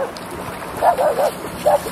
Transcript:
Oh, my God.